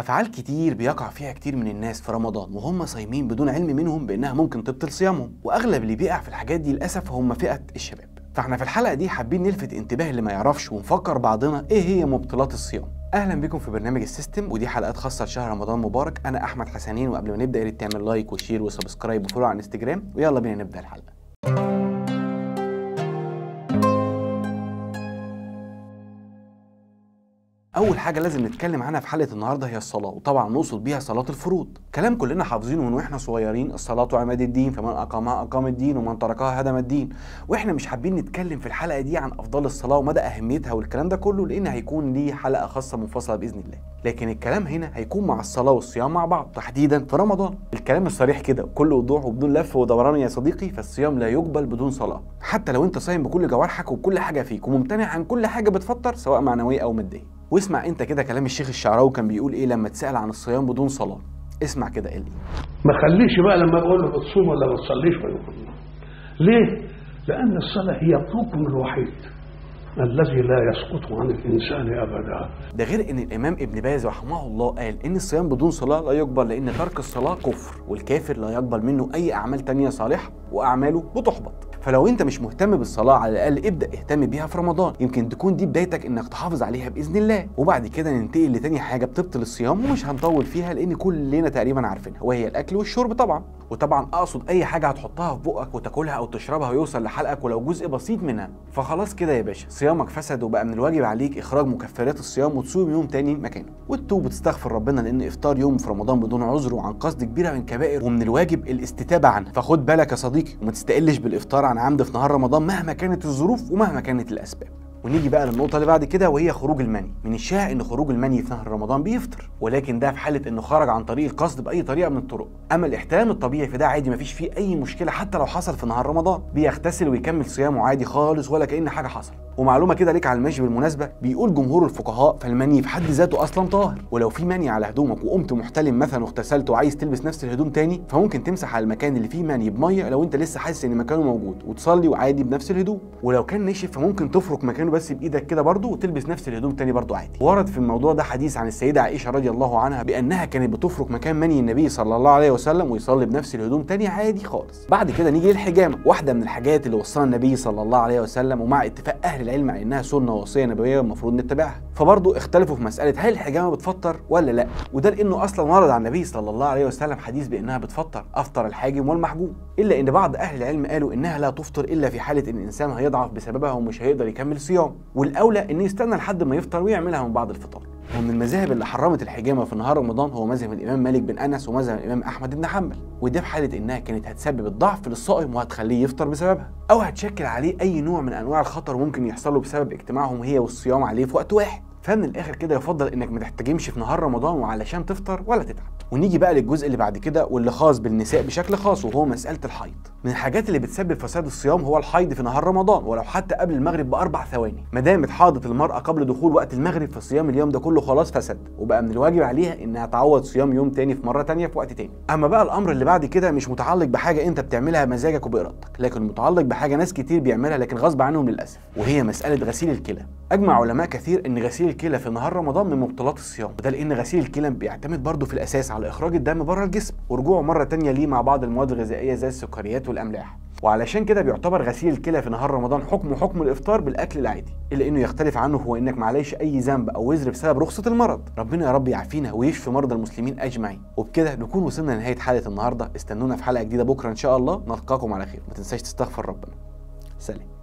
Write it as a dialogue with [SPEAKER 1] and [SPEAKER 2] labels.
[SPEAKER 1] أفعال كتير بيقع فيها كتير من الناس في رمضان وهم صايمين بدون علم منهم بأنها ممكن تبطل صيامهم. وأغلب اللي بيقع في الحاجات دي للأسف هم فئة الشباب. فإحنا في الحلقة دي حابين نلفت انتباه اللي ما يعرفش ونفكر بعضنا إيه هي مبطلات الصيام. أهلا بكم في برنامج السيستم ودي حلقات خاصة لشهر رمضان مبارك أنا أحمد حسنين وقبل ما نبدأ يا ريت تعمل like و share و subscribe و follow على انستجرام ويلا بينا نبدأ الحلقة. أول حاجة لازم نتكلم عنها في حلقة النهاردة هي الصلاة وطبعا نقصد بيها صلاة الفروض. كلام كلنا حافظينه من وإحنا صغيرين الصلاة عماد الدين فمن أقامها أقام الدين ومن تركها هدم الدين. وإحنا مش حابين نتكلم في الحلقة دي عن أفضال الصلاة ومدى أهميتها والكلام ده كله لأن هيكون ليه حلقة خاصة منفصلة بإذن الله. لكن الكلام هنا هيكون مع الصلاة والصيام مع بعض تحديدا في رمضان. الكلام الصريح كده بكل وضوح وبدون لف ودوران يا صديقي فالصيام لا يقبل بدون صلاة. حتى لو أنت صايم بكل جوارحك وبكل حاجة فيك وممتنع عن كل حاجة بتفطر سواء معنوية أو مادية. واسمع انت كده كلام الشيخ الشعراوي كان بيقول إيه لما اتسال عن الصيام بدون صلاة. اسمع كده قال إيه.
[SPEAKER 2] ما خليش بقى لما بقول له بتصوم ولا ما تصليش ليه؟ لأن الصلاة هي الركن الوحيد الذي لا يسقط عن الإنسان أبدا.
[SPEAKER 1] ده غير إن الإمام ابن باز رحمه الله قال إن الصيام بدون صلاة لا يقبل لأن ترك الصلاة كفر والكافر لا يقبل منه أي أعمال تانية صالحة وأعماله بتحبط فلو انت مش مهتم بالصلاة على الأقل ابدأ اهتم بيها في رمضان. يمكن تكون دي بدايتك إنك تحافظ عليها بإذن الله. وبعد كده ننتقل لتاني حاجة بتبطل الصيام ومش هنطول فيها لأن كلنا تقريبا عارفينها وهي الأكل والشرب طبعا. وطبعا أقصد أي حاجة هتحطها في بقك وتاكلها أو تشربها ويوصل لحلقك ولو جزء بسيط منها. فخلاص كده يا باشا صيامك فسد وبقى من الواجب عليك إخراج مكفرات الصيام وتصوم يوم تاني مكانه. وتتوب وتستغفر ربنا لأن إفطار يوم في رمضان بدون عذر وعن قصد كبيره من كبائر ومن الواجب الاستتابة عنه. فخد بالك يا صديقي وما تستقلش بالإفطار عن عمد في نهار رمضان مهما كانت الظروف ومهما كانت الأسباب. ونيجي بقى للنقطة اللي بعد كده وهي خروج المني، من الشائع إن خروج المني في نهر رمضان بيفطر، ولكن ده في حالة إنه خرج عن طريق القصد بأي طريقة من الطرق، أما الاحتلام الطبيعي فده عادي مفيش فيه أي مشكلة حتى لو حصل في نهار رمضان، بيغتسل ويكمل صيامه عادي خالص ولا كأن حاجة حصل، ومعلومة كده ليك على الماشي بالمناسبة بيقول جمهور الفقهاء فالمني في حد ذاته أصلا طاهر، ولو في مني على هدومك وقمت محتلم مثلا واغتسلت وعايز تلبس نفس الهدوم تاني فممكن تمسح على المكان اللي فيه مني بمية لو أنت لسه حاسس إن مكانه موجود وتصلي وعادي بنفس الهدوم، ولو كان نشف فممكن تفرك مكانه بس بإيدك كده برضه وتلبس نفس الهدوم تاني برضه عادي. ورد في الموضوع ده حديث عن السيدة عائشة رضي الله عنها بأنها كانت بتفرك مكان مني النبي صلى الله عليه وسلم ويصلي بنفس الهدوم تاني عادي خالص. بعد كده نيجي للحجامة. واحدة من الحاجات اللي وصلها النبي صلى الله عليه وسلم ومع اتفاق أهل العلم على إنها سنة وصية نبوية المفروض نتبعها. فبرضه اختلفوا في مسألة هل الحجامة بتفطر ولا لأ. وده لأنه أصلا ورد عن النبي صلى الله عليه وسلم حديث بأنها بتفطر أفطر الحاجم والمحجوم. إلا إن بعض أهل العلم قالوا إنها لا تفطر إلا في حالة إن الإنسان هيضعف بسببها ومش هيقدر يكمل صيام والأولى إن يستنى لحد ما يفطر ويعملها من بعد الفطار. ومن المذاهب اللي حرمت الحجامة في نهار رمضان هو مذهب الإمام مالك بن أنس ومذهب الإمام أحمد بن حنبل. وده في حالة إنها كانت هتسبب الضعف للصائم وهتخليه يفطر بسببها. أو هتشكل عليه أي نوع من أنواع الخطر ممكن يحصل له بسبب اجتماعهم هي والصيام عليه في وقت واحد. فمن الآخر كده يفضل إنك ما تحتجمش في نهار رمضان وعلشان تفطر ولا تتعب. ونيجي بقى للجزء اللي بعد كده واللي خاص بالنساء بشكل خاص وهو مسألة الحيض. من الحاجات اللي بتسبب فساد الصيام هو الحيض في نهار رمضان ولو حتى قبل المغرب بأربع ثواني. ما دامت حاضت المرأة قبل دخول وقت المغرب فصيام اليوم ده كله خلاص فسد وبقى من الواجب عليها إنها تعوض صيام يوم تاني في مرة تانية في وقت تاني. أما بقى الأمر اللي بعد كده مش متعلق بحاجة أنت بتعملها مزاجك وبإرادتك لكن متعلق بحاجة ناس كتير بيعملها لكن غصب عنهم للأسف وهي مسألة غسيل الكلى. أجمع علماء كثير إن غسيل الكلى في نهار رمضان من مبطلات الصيام وده لأن غسيل الكلى بيعتمد برضه في الأساس على إخراج الدم بره الجسم ورجوعه مرة تانية ليه مع بعض المواد الغذائية زي السكريات والأملاح. وعلشان كده بيعتبر غسيل الكلى في نهار رمضان حكمه حكم الإفطار بالأكل العادي إلا إنه يختلف عنه هو إنك معليش أي ذنب أو وزر بسبب رخصة المرض. ربنا يا رب يعافينا ويشفي مرضى المسلمين أجمعين. وبكده نكون وصلنا لنهاية حلقة النهارده. استنونا في حلقة جديدة بكرة إن شاء الله. نلقاكم على خير. ما تنساش تستغفر ربنا. سلام.